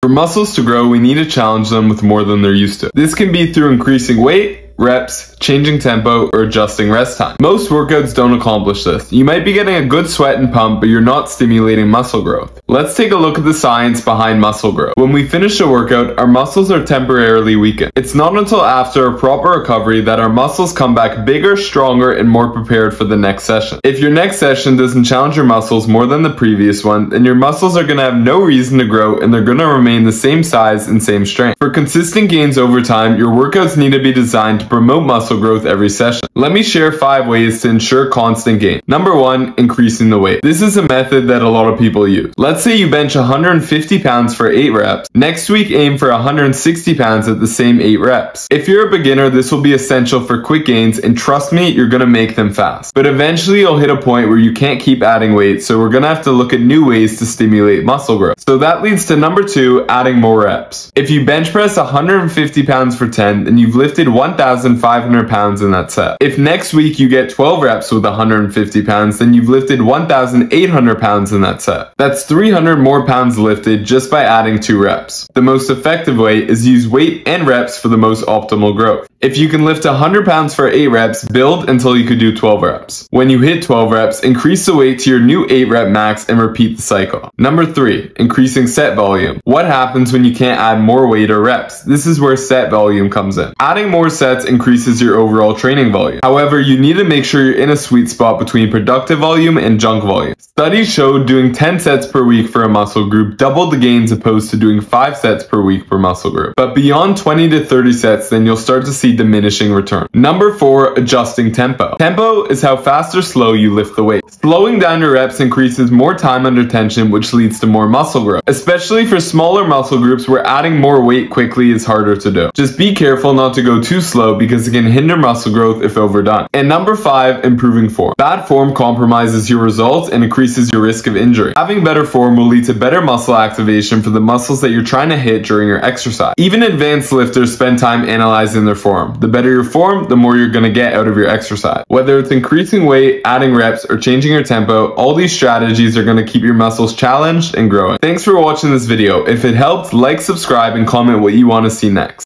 For muscles to grow, we need to challenge them with more than they're used to. This can be through increasing weight, reps, changing tempo, or adjusting rest time. Most workouts don't accomplish this. You might be getting a good sweat and pump, but you're not stimulating muscle growth. Let's take a look at the science behind muscle growth. When we finish a workout, our muscles are temporarily weakened. It's not until after a proper recovery that our muscles come back bigger, stronger, and more prepared for the next session. If your next session doesn't challenge your muscles more than the previous one, then your muscles are going to have no reason to grow and they're going to remain the same size and same strength. For consistent gains over time, your workouts need to be designed to promote muscle growth every session. Let me share five ways to ensure constant gain. Number one, increasing the weight. This is a method that a lot of people use. Let's say you bench 150 pounds for 8 reps. Next week, aim for 160 pounds at the same 8 reps. If you're a beginner, this will be essential for quick gains, and trust me, you're gonna make them fast. But eventually, you'll hit a point where you can't keep adding weight, so we're gonna have to look at new ways to stimulate muscle growth. So that leads to number two, adding more reps. If you bench press 150 pounds for 10, then you've lifted 1,500 500 pounds in that set. If next week you get 12 reps with 150 pounds, then you've lifted 1,800 pounds in that set. That's 300 more pounds lifted just by adding two reps. The most effective way is use weight and reps for the most optimal growth. If you can lift 100 pounds for 8 reps, build until you could do 12 reps. When you hit 12 reps, increase the weight to your new 8 rep max and repeat the cycle. Number 3. Increasing set volume. What happens when you can't add more weight or reps? This is where set volume comes in. Adding more sets increases increases your overall training volume. However, you need to make sure you're in a sweet spot between productive volume and junk volume. Studies showed doing 10 sets per week for a muscle group doubled the gains opposed to doing 5 sets per week per muscle group. But beyond 20 to 30 sets, then you'll start to see diminishing return. Number 4, adjusting tempo. Tempo is how fast or slow you lift the weight. Slowing down your reps increases more time under tension, which leads to more muscle growth. Especially for smaller muscle groups where adding more weight quickly is harder to do. Just be careful not to go too slow because it can hinder muscle growth if overdone. And number 5, improving form. Bad form compromises your results and increases your risk of injury. Having better form will lead to better muscle activation for the muscles that you're trying to hit during your exercise. Even advanced lifters spend time analyzing their form. The better your form, the more you're going to get out of your exercise. Whether it's increasing weight, adding reps, or changing your tempo, all these strategies are going to keep your muscles challenged and growing. Thanks for watching this video. If it helped, like, subscribe, and comment what you want to see next.